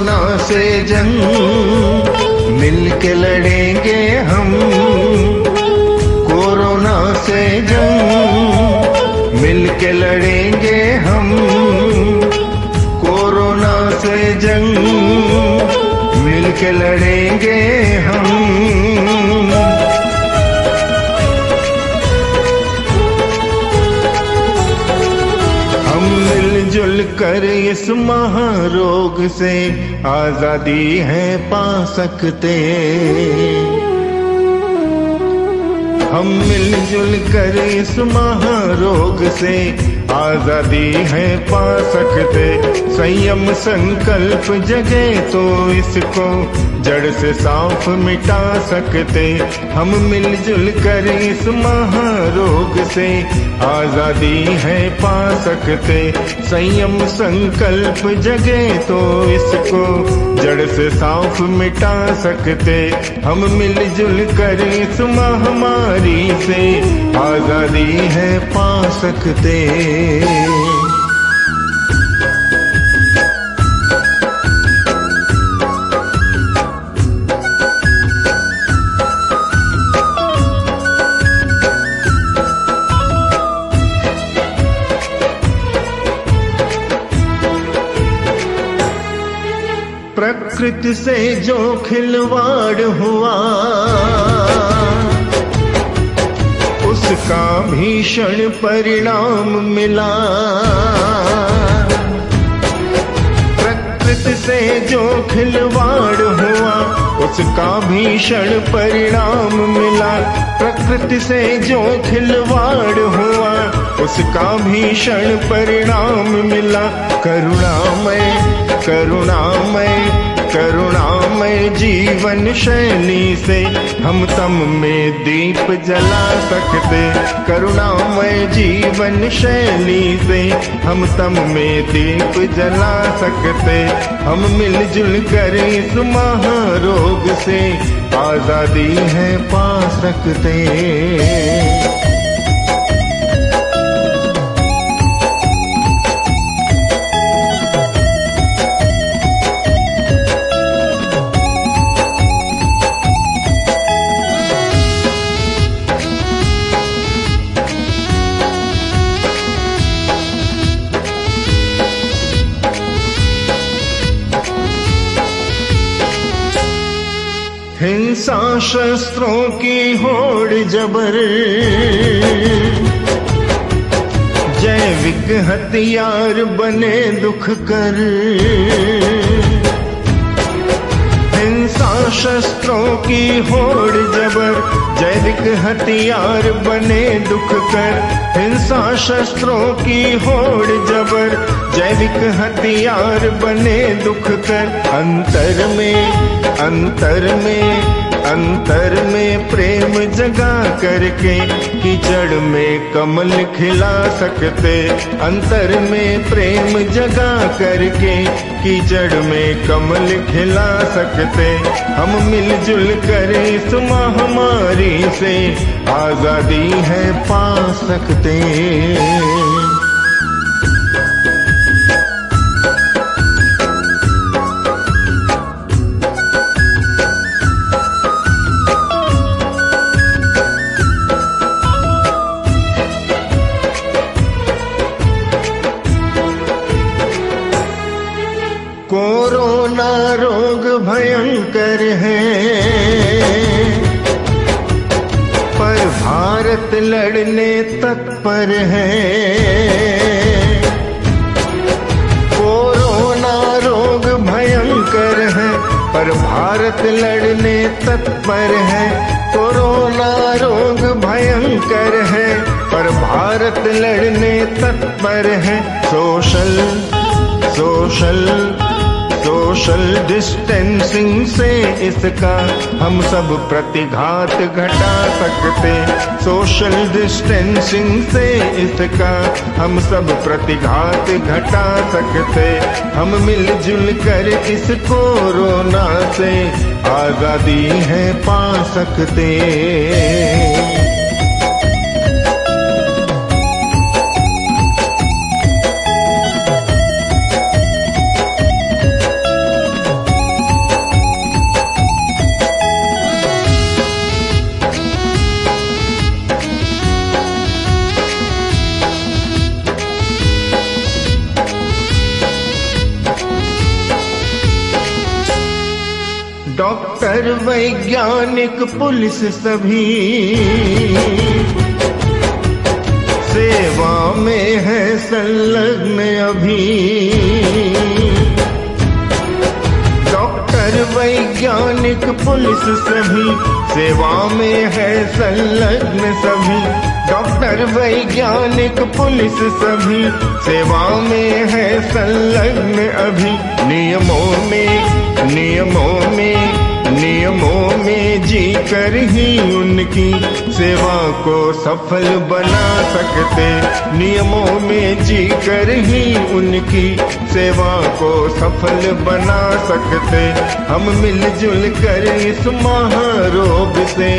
Corona से जंग मिल के लड़ेंगे हम। कोरोना से जंग मिल के लड़ेंगे हम। कोरोना से जंग मिल के लड़ेंगे हम। कर इस महारोग से आज़ादी है पा सकते। हम मिलजुल कर इस महारोग से आज़ादी है पा सकते। संयम संकल्प जगे तो इसको जड़ से साफ़ मिटा सकते। हम मिलजुल कर इस महारोग से। आज़ादी है पा सकते। संयम संकल्प जगे तो इसको जड़ से साफ़ मिटा सकते। हम मिलजुल कर इस महामारी से। आज़ादी है पा सकते। प्रकृति से जो खिलवाड़ हुआ। उसका भीषण परिणाम मिला। प्रकृति से जो खिलवाड़ हुआ। उसका भीषण परिणाम मिला। प्रकृति से जो खिलवाड़ हुआ। उसका भीषण परिणाम मिला। करुणामय करुणामय करुणामय जीवन शैली से हम तम में दीप जला सकते। करुणामय जीवन शैली से हम तम में दीप जला सकते। हम मिलजुल कर इस महारोग से आज़ादी है पा सकते। हिंसा शस्त्रों की होड़ जबर। जैविक हथियार बने दुख कर। हिंसा शस्त्रों की होड़ जबर, जैविक हथियार बने दुख कर। हिंसा शस्त्रों की होड़ जबर, जैविक हथियार बने दुख कर। अंतर में अंतर में अंतर में प्रेम जगा करके कीचड़ में कमल खिला सकते। अंतर में प्रेम जगा करके कीचड़ में कमल खिला सकते। हम मिलजुल कर इस महामारी से आज़ादी है पा सकते। कोरोना रोग भयंकर है। पर भारत लड़ने तत्पर है। कोरोना रोग भयंकर है, पर भारत लड़ने तत्पर है। कोरोना रोग भयंकर है, पर भारत लड़ने तत्पर है। Social social. सोशल डिस्टेंसिंग से इसका हम सब प्रतिघात घटा सकते। सोशल डिस्टेंसिंग से इसका हम सब प्रतिघात घटा सकते। हम मिलजुल कर इस कोरोना से आज़ादी है पा सकते। वैज्ञानिक पुलिस सभी सेवा में है संलग्न अभी। डॉक्टर, वैज्ञानिक, पुलिस सभी सेवा में है संलग्न सभी। डॉक्टर, वैज्ञानिक, पुलिस सभी सेवा में है संलग्न अभी। नियमों में नियमों में नियमों में जी कर ही उनकी सेवा को सफल बना सकते। नियमों में जी कर ही उनकी सेवा को सफल बना सकते। हम मिलजुल कर इस महारोग से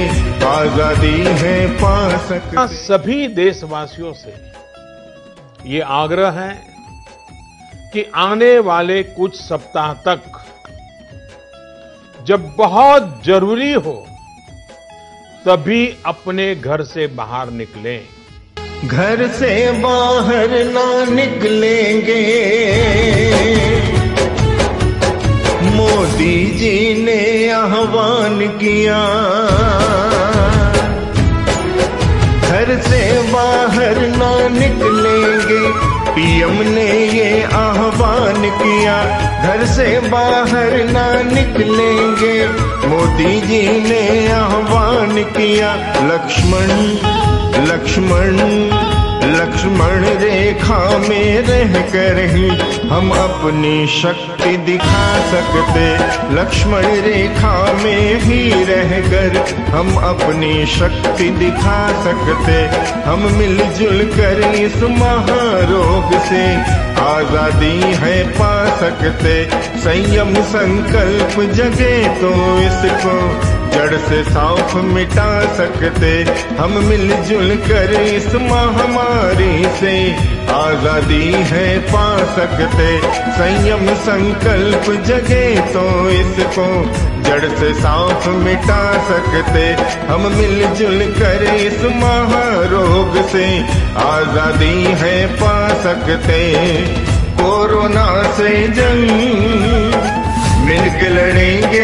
आज़ादी है पा सकते। सभी देशवासियों से ये आग्रह है कि आने वाले कुछ सप्ताह तक जब बहुत ज़रूरी हो, तभी अपने घर से बाहर निकलें। घर से बाहर ना निकलेंगे। मोदी जी ने आह्वान किया, घर से बाहर ना निकलेंगे। पीएम ने ये आह्वान किया, घर से बाहर ना निकलेंगे। मोदी जी ने आह्वान किया, लक्ष्मण लक्ष्मण लक्ष्मण रेखा में रह कर ही हम अपनी शक्ति दिखा सकते। लक्ष्मण रेखा में ही रहकर हम अपनी शक्ति दिखा सकते। हम मिलजुल कर इस महारोग से आज़ादी है पा सकते। संयम संकल्प जगे तो इसको जड़ से साफ़ मिटा सकते। हम मिलजुल कर इस महामारी से आज़ादी है पा सकते। संयम संकल्प जगे तो इसको जड़ से साफ़ मिटा सकते। हम मिलजुल कर इस महारोग से आज़ादी है पा सकते। कोरोना से जंग मिलकर लड़ेंगे